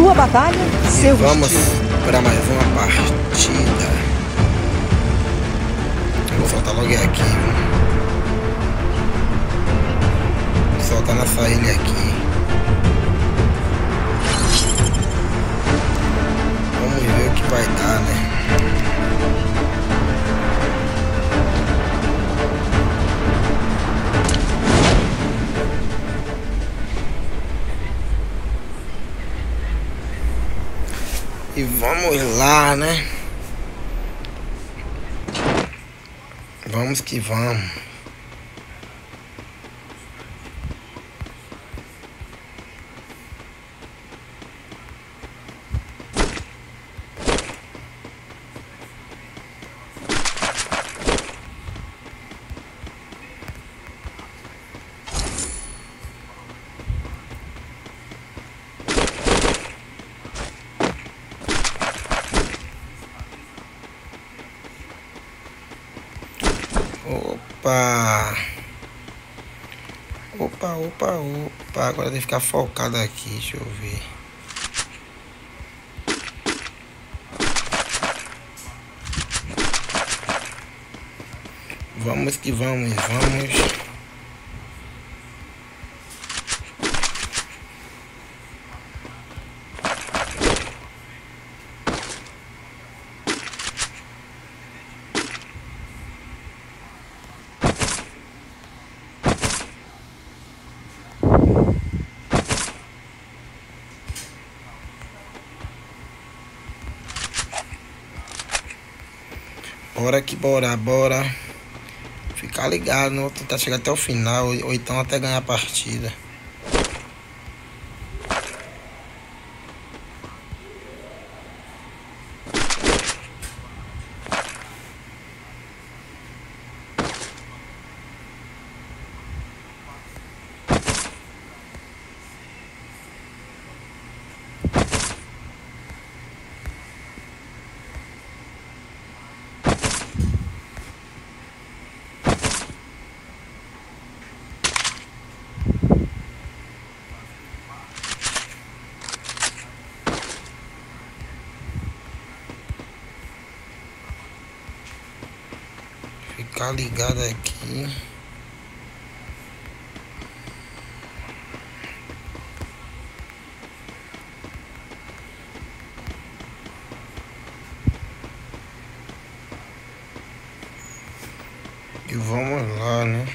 Sua batalha, seu Vamos estilo. para mais uma partida. Eu vou soltar logo aqui. Vou soltar nessa ilha aqui. Vamos ver o que vai dar, né? Vamos lá, né? Vamos que vamos. Opa! Opa, opa, opa. Agora tem que ficar focado aqui, deixa eu ver. Vamos que vamos, vamos. Bora que bora, bora. Ficar ligado, não tentar chegar até o final, ou então até ganhar a partida. Ficar ligado aqui. E vamos lá, né?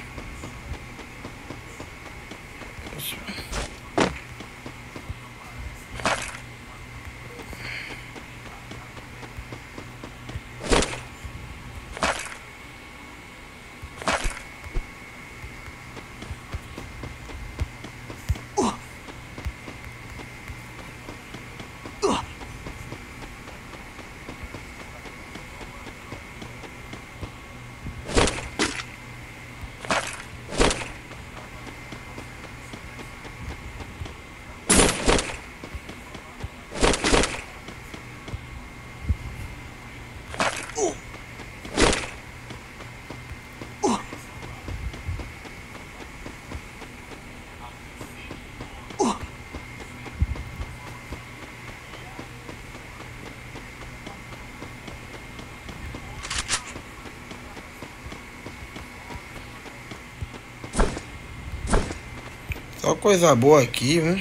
Coisa boa aqui, viu?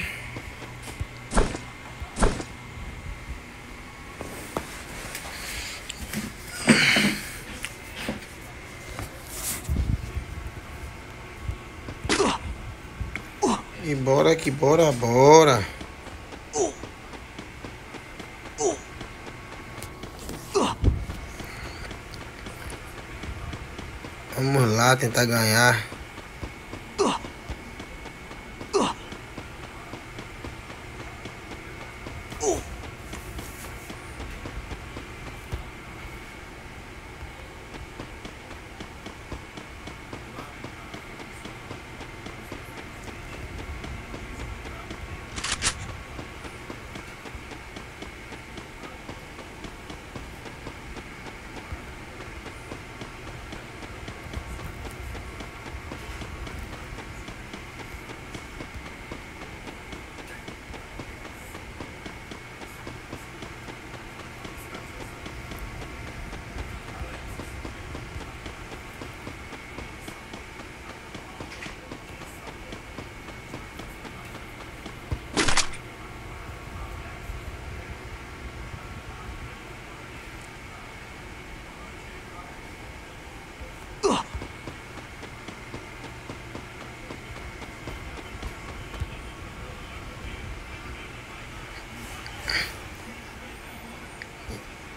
E bora que bora, bora. Vamos lá tentar ganhar. Ooh.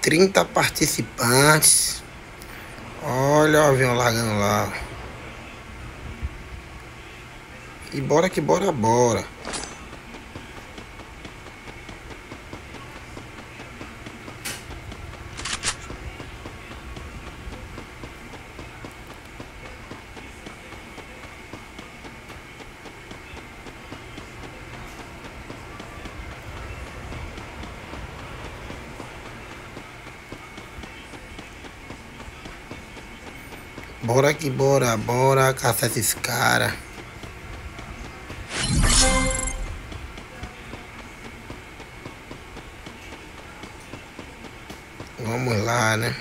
30 participantes. Olha o avião largando lá. E bora que bora, bora. Bora que bora, bora caçar esses caras. Vamos lá, né?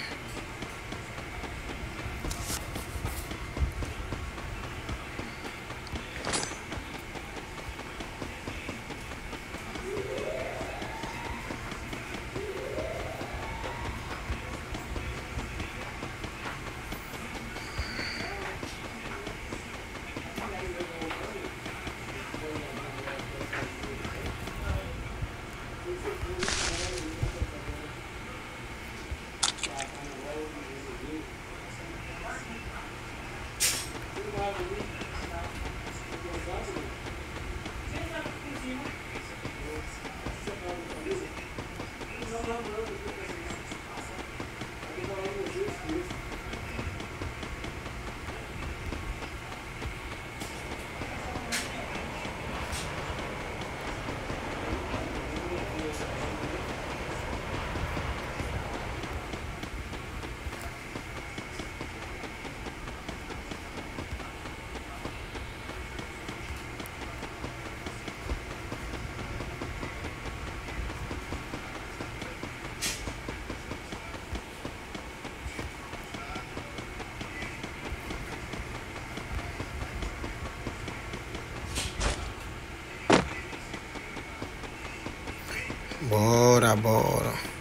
Bora, bora.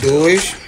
Dois.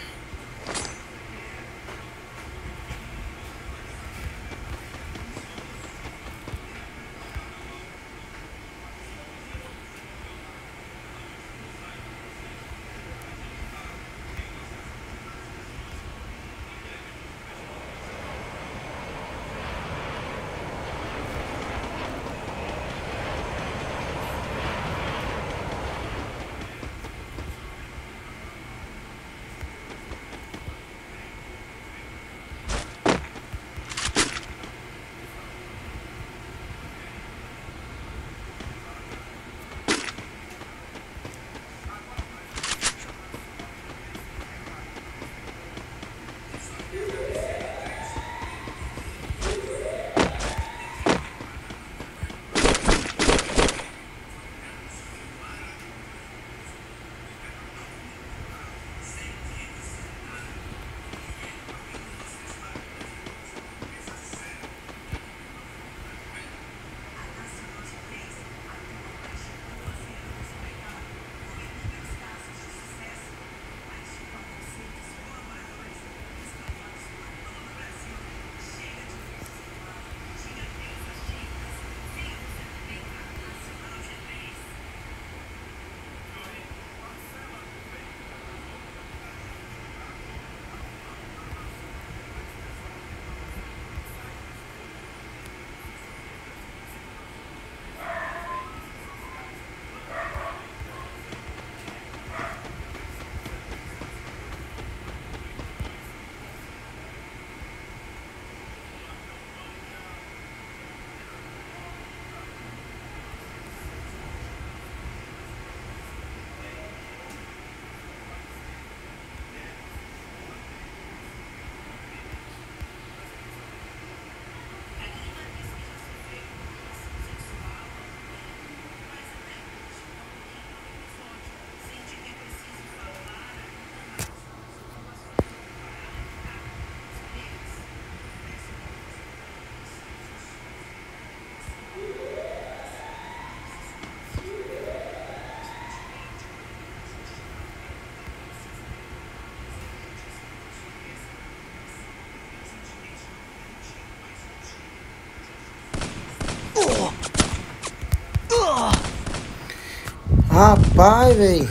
Rapaz, velho.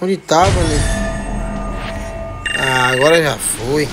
Onde tava, né? Ah, agora já foi.